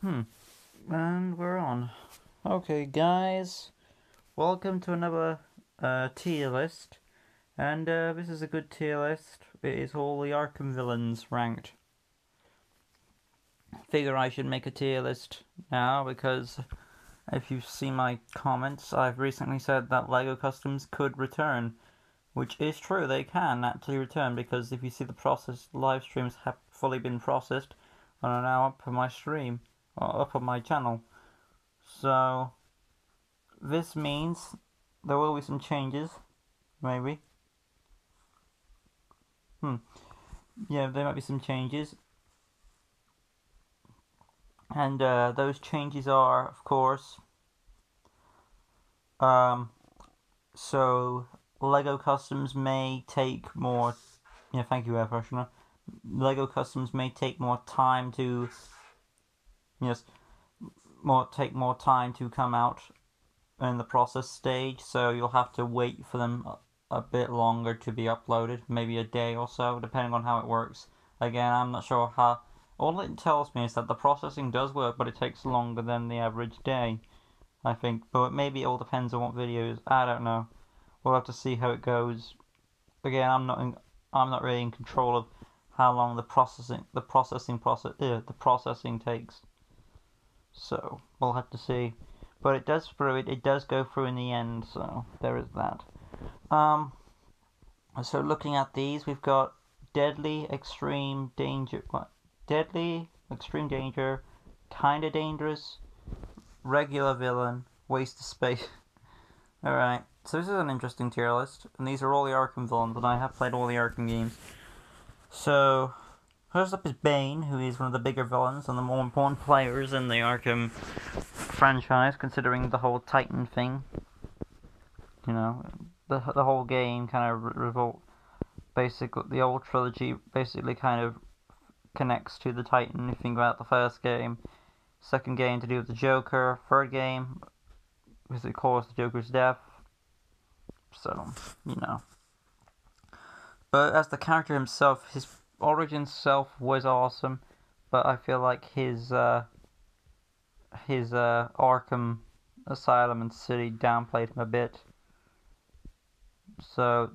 Hmm. And we're on. Okay, guys. Welcome to another uh, tier list. And uh, this is a good tier list. It is all the Arkham villains ranked. Figure I should make a tier list now because if you see my comments, I've recently said that LEGO Customs could return. Which is true, they can actually return because if you see the process, live streams have fully been processed and are now up on my stream up on my channel. So this means there will be some changes, maybe. Hmm. Yeah, there might be some changes. And uh, those changes are, of course, um, so Lego Customs may take more. Yeah, thank you, Air Lego Customs may take more time to yes, more take more time to come out in the process stage, so you'll have to wait for them a, bit longer to be uploaded, maybe a day or so, depending on how it works. Again, I'm not sure how. All it tells me is that the processing does work, but it takes longer than the average day. I think, but maybe it all depends on what videos. I don't know. We'll have to see how it goes. Again, I'm not in, I'm not really in control of how long the processing the processing process uh, the processing takes. So we'll have to see. But it does through it. It does go through in the end. So there is that. Um. So looking at these, we've got deadly, extreme, danger. What? Deadly, extreme danger, kinda dangerous, regular villain, waste of space. Alright, so this is an interesting tier list, and these are all the Arkham villains, and I have played all the Arkham games. So, First up is Bane, who is one of the bigger villains and the more important players in the Arkham franchise, considering the whole Titan thing. You know, the the whole game kind of revolt. Basically, the old trilogy basically kind of connects to the Titan. If you think about the first game, second game to do with the Joker, third game, because it caused the Joker's death. So, you know. But as the character himself, his Origin self was awesome, but I feel like his uh, his uh, Arkham Asylum and City downplayed him a bit. So,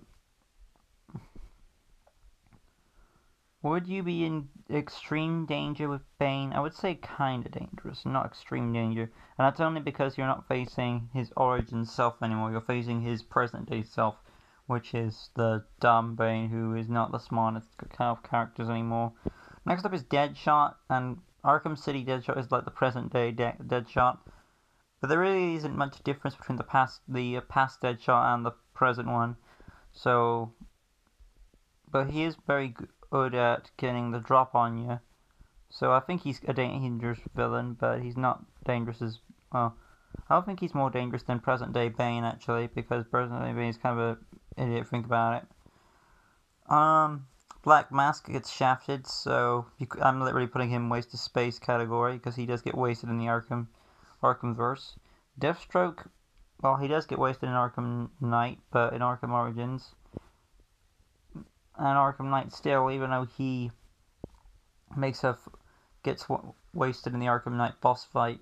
would you be in extreme danger with Bane? I would say kinda dangerous, not extreme danger. And that's only because you're not facing his origin self anymore, you're facing his present day self which is the dumb Bane who is not the smartest kind of characters anymore. Next up is Deadshot, and Arkham City Deadshot is like the present day De- Deadshot. But there really isn't much difference between the past the uh, past Deadshot and the present one. So, but he is very good at getting the drop on you. So I think he's a dangerous villain, but he's not dangerous as well. I don't think he's more dangerous than present day Bane actually, because present day Bane is kind of a idiot think about it. Um, Black Mask gets shafted, so I'm literally putting him waste of space category because he does get wasted in the Arkham Arkham verse. Deathstroke, well, he does get wasted in Arkham Knight, but in Arkham Origins, and Arkham Knight still, even though he makes a gets wasted in the Arkham Knight boss fight,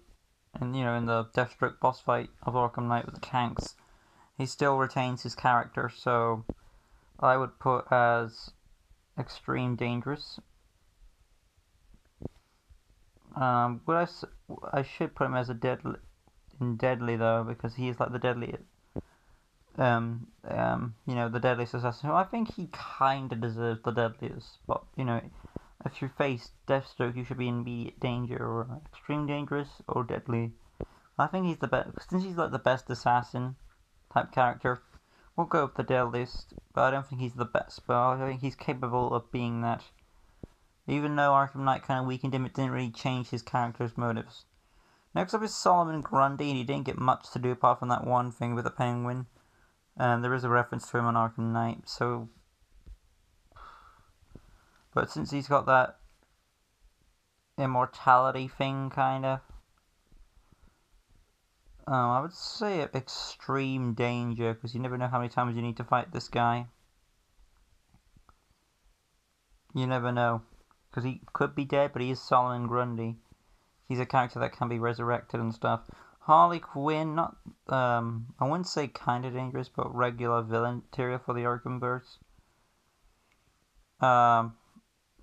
and you know in the Deathstroke boss fight of Arkham Knight with the tanks, he still retains his character, so I would put as extreme dangerous. Um, would I, I should put him as a deadly, in deadly though, because he's like the deadliest. Um, um, you know, the deadliest assassin. I think he kind of deserves the deadliest, but you know, if you face Deathstroke, you should be in immediate danger, or extreme dangerous, or deadly. I think he's the best since he's like the best assassin type character. We'll go up the dead list. but I don't think he's the best, but I think he's capable of being that. Even though Arkham Knight kind of weakened him, it didn't really change his character's motives. Next up is Solomon Grundy, and he didn't get much to do apart from that one thing with the penguin. And there is a reference to him on Arkham Knight, so... But since he's got that immortality thing, kind of, Oh, I would say extreme danger, because you never know how many times you need to fight this guy. You never know. Because he could be dead, but he is Solomon Grundy. He's a character that can be resurrected and stuff. Harley Quinn, not um, I wouldn't say kind of dangerous, but regular villain material for the Arkhamverse. Um,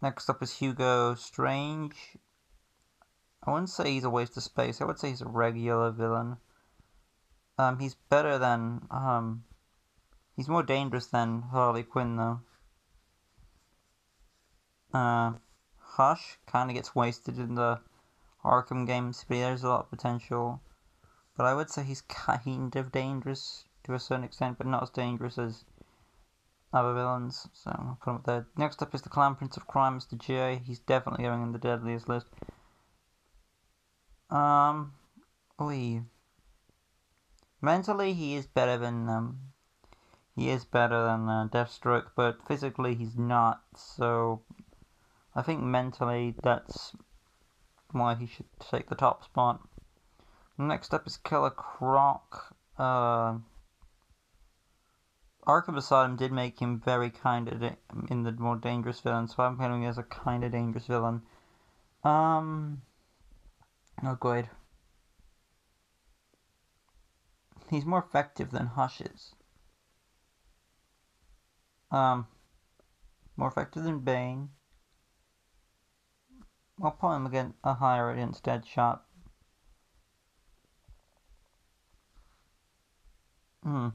next up is Hugo Strange. I wouldn't say he's a waste of space. I would say he's a regular villain. Um, he's better than um, he's more dangerous than Harley Quinn though. Uh, Hush kind of gets wasted in the Arkham games, but there's a lot of potential. But I would say he's kind of dangerous to a certain extent, but not as dangerous as other villains. So I'll put him up there. Next up is the Clown Prince of Crime, Mr. J. He's definitely going in the deadliest list. Um, oi. Mentally, he is better than um, he is better than uh, Deathstroke, but physically he's not. So I think mentally that's why he should take the top spot. Next up is Killer Croc. Uh, Arkham Asylum did make him very kind of in the more dangerous villain, so I'm putting him as a kind of dangerous villain. Um, oh good. He's more effective than Hush is. Um, more effective than Bane. I'll put him against a higher against Deadshot. Hmm.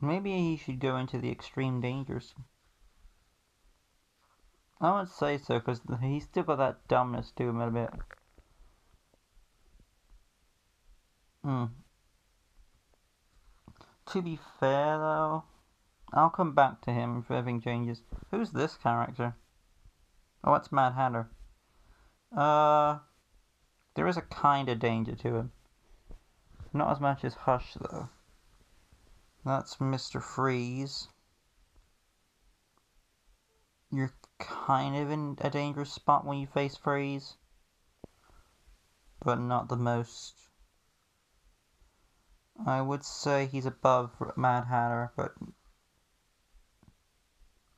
Maybe he should go into the extreme dangers. I would say so, because he's still got that dumbness to him a bit. Hmm. To be fair, though, I'll come back to him if anything changes. Who's this character? Oh, it's Mad Hatter. Uh, there is a kind of danger to him. Not as much as Hush, though. That's Mr. Freeze. You're kind of in a dangerous spot when you face Freeze. But not the most. I would say he's above Mad Hatter, but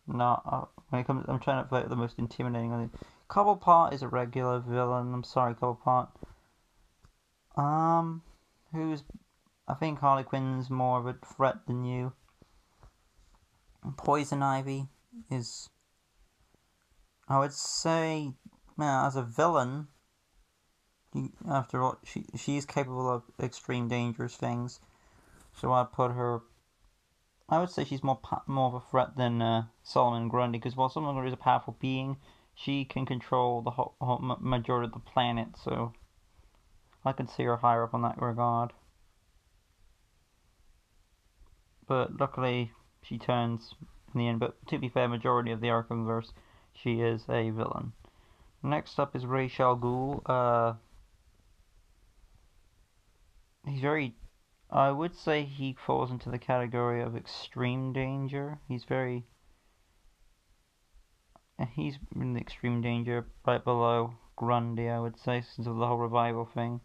not uh, when it comes. I'm trying to vote the most intimidating. On Cobblepot is a regular villain. I'm sorry, Cobblepot. Um, who's I think Harley Quinn's more of a threat than you. Poison Ivy is, I would say, man, as a villain, after all, she she is capable of extreme dangerous things. So I'd put her. I would say she's more more of a threat than uh, Solomon Grundy because while Solomon Grundy is a powerful being, she can control the whole, whole majority of the planet. So I can see her higher up on that regard but luckily she turns in the end. But to be fair, majority of the Arkhamverse, she is a villain. Next up is Ra's al Ghul. Uh, he's very, I would say he falls into the category of extreme danger. He's very, he's in the extreme danger right below Grundy, I would say, since of the whole revival thing.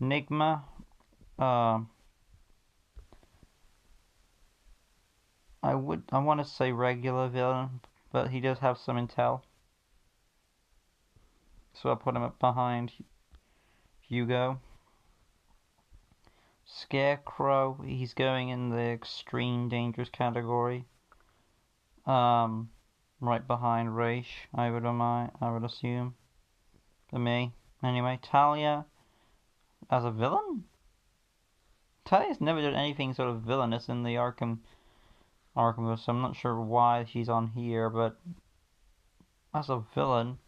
Nygma, uh, I would I want to say regular villain, but he does have some intel. So I'll put him up behind Hugo. Scarecrow, he's going in the extreme dangerous category. Um, right behind Ra's, I would I would assume. For me, anyway. Talia, as a villain. Talia's never done anything sort of villainous in the Arkham Arkham, so I'm not sure why she's on here, but as a villain,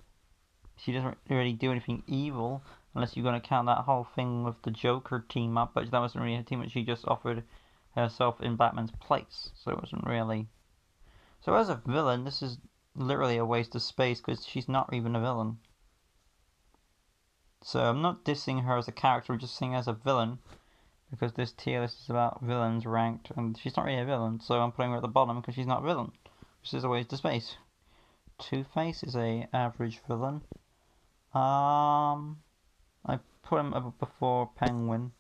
she doesn't really do anything evil, unless you're going to count that whole thing with the Joker team up, but that wasn't really a team up, she just offered herself in Batman's place, so it wasn't really... So as a villain, this is literally a waste of space, because she's not even a villain. So I'm not dissing her as a character, I'm just saying as a villain, because this tier list is about villains ranked, and she's not really a villain, so I'm putting her at the bottom because she's not a villain, which is a waste of space. Two Face is a average villain. Um, put him up before Penguin.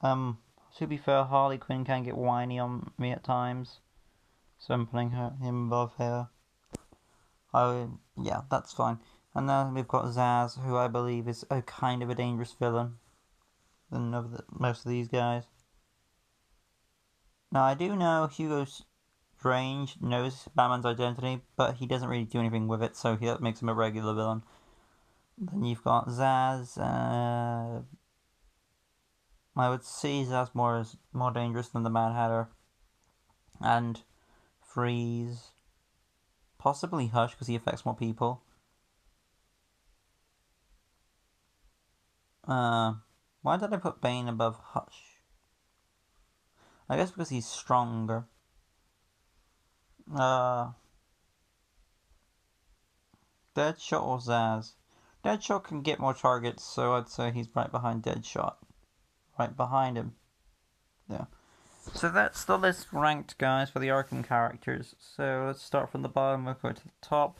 Um, to be fair, Harley Quinn can get whiny on me at times, so I'm putting her him above her. Oh, yeah, that's fine. And then we've got Zsasz, who I believe is a kind of a dangerous villain than the, most of these guys. Now, I do know Hugo Strange knows Batman's identity, but he doesn't really do anything with it, so that makes him a regular villain. Then you've got Zsasz. Uh, I would see Zsasz more as more dangerous than the Mad Hatter, and Freeze. Possibly Hush because he affects more people. Uh, why did I put Bane above Hush? I guess because he's stronger. Uh, Deadshot or Zsasz? Deadshot can get more targets, so I'd say he's right behind Deadshot. Right behind him. Yeah. So that's the list ranked, guys, for the Arkham characters. So let's start from the bottom, we'll go to the top.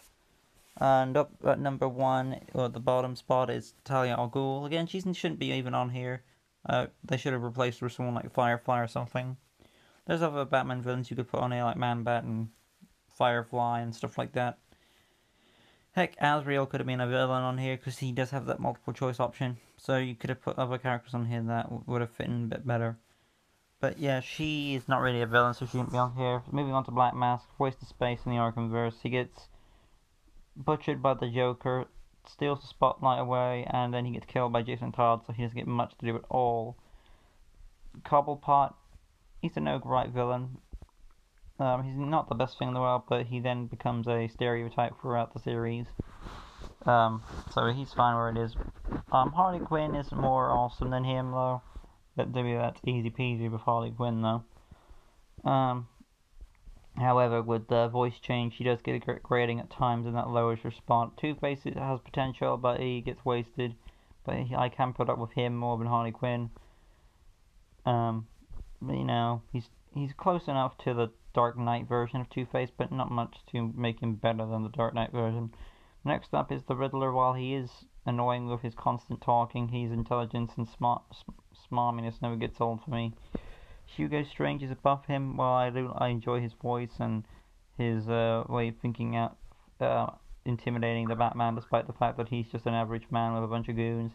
And up at number one, or the bottom spot, is Talia al Ghul. Again, she shouldn't be even on here. Uh, they should have replaced her with someone like Firefly or something. There's other Batman villains you could put on here, like Man-Bat and Firefly and stuff like that. Heck, Azrael could have been a villain on here because he does have that multiple choice option. So you could have put other characters on here that would have fit in a bit better. But yeah, she is not really a villain, so she shouldn't be on here. Moving on to Black Mask, waste of space in the Arkhamverse. He gets butchered by the Joker, steals the spotlight away, and then he gets killed by Jason Todd, so he doesn't get much to do at all. Cobblepot, he's a no right villain. Um, he's not the best thing in the world, but he then becomes a stereotype throughout the series. Um, so he's fine where it is. Um, Harley Quinn is more awesome than him, though. Maybe that's easy peasy with Harley Quinn, though. Um, However, with the voice change, she does get a great grading at times, and that lowers her spot. Two Face has potential, but he gets wasted. But he, I can put up with him more than Harley Quinn. Um, you know, he's he's close enough to the Dark Knight version of Two Face, but not much to make him better than the Dark Knight version. Next up is the Riddler. While he is annoying with his constant talking, his intelligence and smart smarminess never gets old for me. Hugo Strange is above him. While I do, I enjoy his voice and his uh, way of thinking out, uh, intimidating the Batman, despite the fact that he's just an average man with a bunch of goons.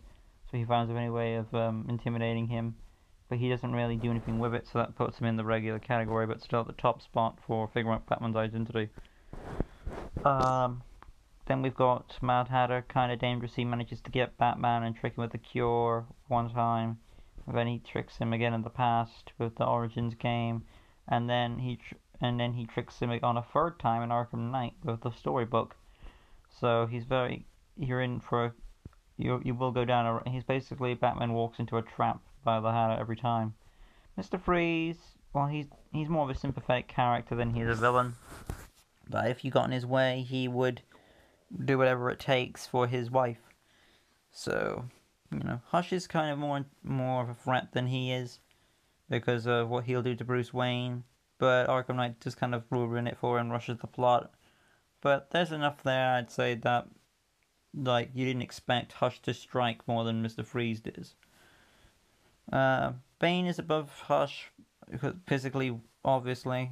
So he finds any way of um, intimidating him, but he doesn't really do anything with it. So that puts him in the regular category, but still at the top spot for figuring out Batman's identity. Um, then we've got Mad Hatter, kind of dangerous. He manages to get Batman and trick him with the cure one time then he tricks him again in the past with the Origins game, and then he and then he tricks him on a third time in Arkham Knight with the storybook. So he's very you're in for a, you you will go down a he's basically Batman walks into a trap by the Hatter every time. Mr. Freeze, well he's he's more of a sympathetic character than he's a villain. But if you got in his way, he would do whatever it takes for his wife. So you know, Hush is kind of more more of a threat than he is because of what he'll do to Bruce Wayne. But Arkham Knight just kind of ruin it for and rushes the plot. But there's enough there, I'd say, that like you didn't expect Hush to strike more than Mister Freeze did. Uh, Bane is above Hush physically, obviously.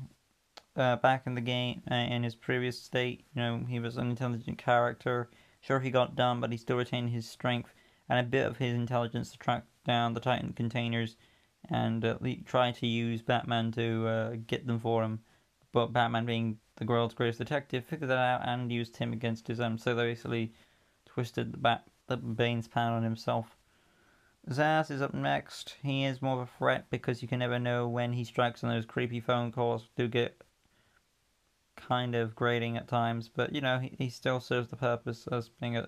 Uh, back in the game, uh, in his previous state, you know, he was an intelligent character. Sure, he got dumb, but he still retained his strength and a bit of his intelligence to track down the Titan containers and uh, try to use Batman to uh, get them for him. But Batman, being the world's greatest detective, figured that out and used him against his own. So they basically twisted the bat the Bane's plan on himself. Zsasz is up next. He is more of a threat because you can never know when he strikes, and those creepy phone calls do get kind of grating at times. But you know, he, he still serves the purpose as being a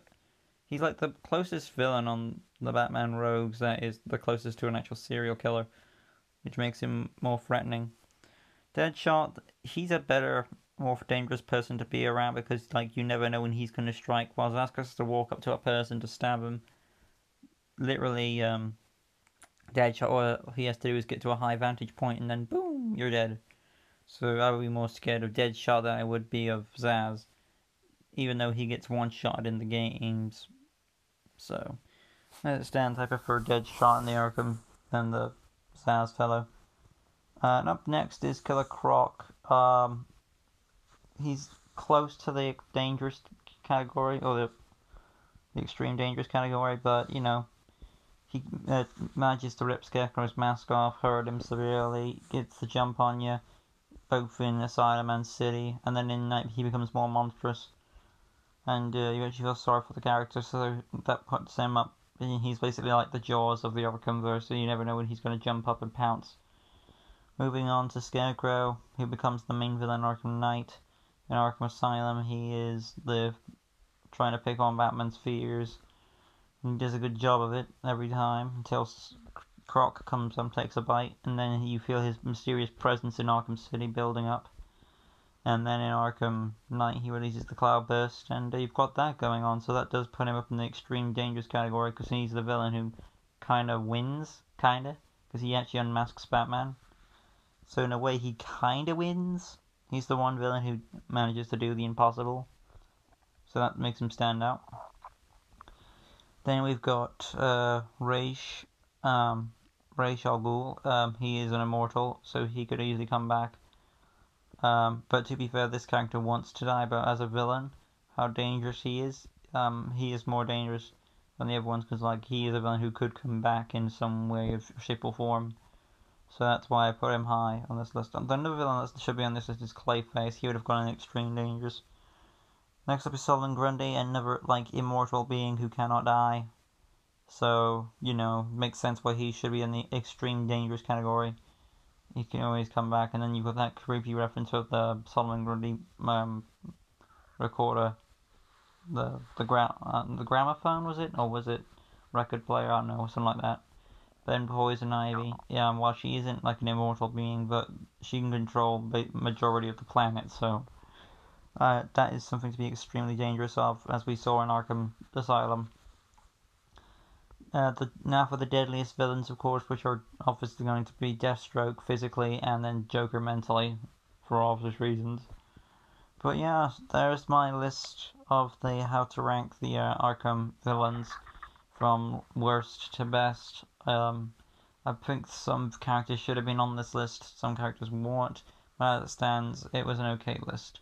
He's like the closest villain on the Batman rogues that is the closest to an actual serial killer, which makes him more threatening. Deadshot, he's a better, more dangerous person to be around because like you never know when he's going to strike. While Zsasz has to walk up to a person to stab him. Literally, um, Deadshot, all he has to do is get to a high vantage point and then boom, you're dead. So I would be more scared of Deadshot than I would be of Zsasz, even though he gets one shot in the games so, as it stands, I prefer Deadshot in the Arkham than the Zsasz fellow. Uh, and up next is Killer Croc. Um, he's close to the dangerous category or the the extreme dangerous category, but you know, he uh, manages to rip Scarecrow's mask off, hurt him severely, gets the jump on you, both in Asylum and City, and then in Knight he becomes more monstrous, and uh, you actually feel sorry for the character, so that puts him up. He's basically like the Jaws of the Arkhamverse, so you never know when he's going to jump up and pounce. Moving on to Scarecrow, who becomes the main villain in Arkham Knight. In Arkham Asylum, he is the trying to pick on Batman's fears. He does a good job of it every time until Croc comes and takes a bite, and then you feel his mysterious presence in Arkham City building up. And then in Arkham Knight, he releases the Cloudburst, and you've got that going on. So that does put him up in the extreme dangerous category because he's the villain who kind of wins, kind of, because he actually unmasks Batman. So in a way, he kind of wins. He's the one villain who manages to do the impossible. So that makes him stand out. Then we've got uh, Ra's, um, Ra's al Ghul. Um, he is an immortal, so he could easily come back. Um, but to be fair, this character wants to die, but as a villain, how dangerous he is, um, he is more dangerous than the other ones because like he is a villain who could come back in some way of shape or form. So that's why I put him high on this list. The other villain that should be on this list is Clayface. He would have gone in extreme dangerous. Next up is Solomon Grundy, another like immortal being who cannot die. So you know, makes sense why he should be in the extreme dangerous category. He can always come back, and then you've got that creepy reference of the Solomon Grundy um, recorder, the the gra- uh, the gramophone was it, or was it record player? I don't know, something like that. Then Poison Ivy, yeah, while she isn't like an immortal being, but she can control the majority of the planet, so uh, that is something to be extremely dangerous of, as we saw in Arkham Asylum. Uh, the, now for the deadliest villains, of course, which are obviously going to be Deathstroke physically and then Joker mentally, for obvious reasons. But yeah, there's my list of the how to rank the uh, Arkham villains from worst to best. Um, I think some characters should have been on this list, some characters weren't, but as it stands, it was an okay list.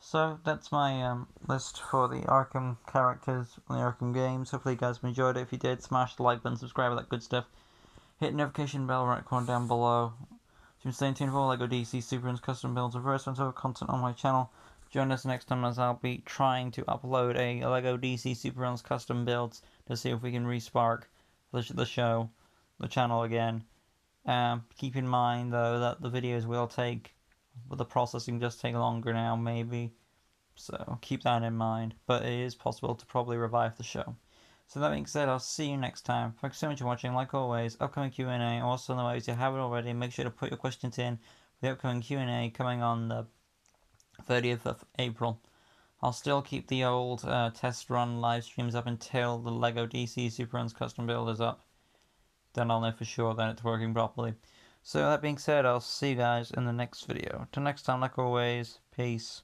So that's my um, list for the Arkham characters from the Arkham games. Hopefully you guys enjoyed it. If you did, smash the like button, subscribe, all that good stuff. Hit the notification bell right corner down below. To stay tuned for all LEGO DC Super Heroes custom builds and various other content on my channel. Join us next time as I'll be trying to upload a LEGO DC Super Heroes custom builds to see if we can respark the show the channel again. Um, keep in mind though that the videos will take, but the processing does take longer now maybe, so keep that in mind. But it is possible to probably revive the show. So that being said, I'll see you next time. Thanks so much for watching. Like always, upcoming Q&A. Also, in the way you haven't already, make sure to put your questions in for the upcoming Q&A coming on the 30th of April. I'll still keep the old uh, test run live streams up until the LEGO DC Super Runs custom build is up then I'll know for sure that it's working properly. So that being said, I'll see you guys in the next video. Till next time, like always, peace.